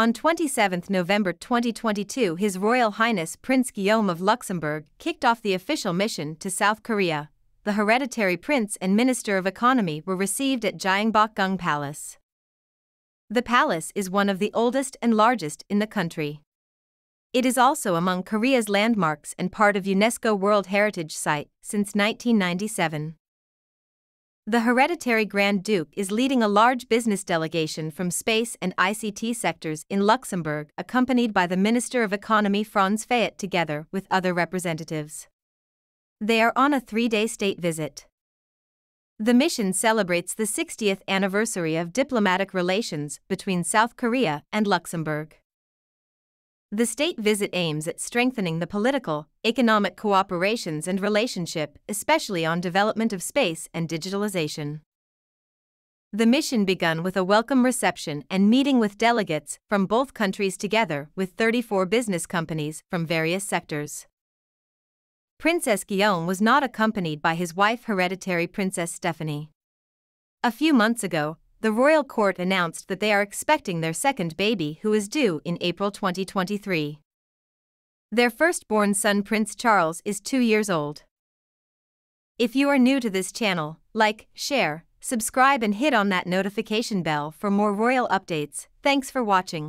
On 27 November 2022, His Royal Highness Prince Guillaume of Luxembourg kicked off the official mission to South Korea. The hereditary prince and minister of economy were received at Gyeongbokgung Palace. The palace is one of the oldest and largest in the country. It is also among Korea's landmarks and part of UNESCO World Heritage Site since 1997. The hereditary Grand Duke is leading a large business delegation from space and ICT sectors in Luxembourg, accompanied by the Minister of Economy Franz Fayot together with other representatives. They are on a three day state visit. The mission celebrates the 60th anniversary of diplomatic relations between South Korea and Luxembourg. The state visit aims at strengthening the political, economic cooperations and relationship, especially on development of space and digitalization. The mission begun with a welcome reception and meeting with delegates from both countries together with 34 business companies from various sectors. Princess Guillaume was not accompanied by his wife hereditary Princess Stephanie. A few months ago, the royal court announced that they are expecting their second baby who is due in April 2023. Their firstborn son Prince Charles is two years old. If you are new to this channel, like, share, subscribe and hit on that notification bell for more royal updates. Thanks for watching.